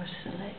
我是累。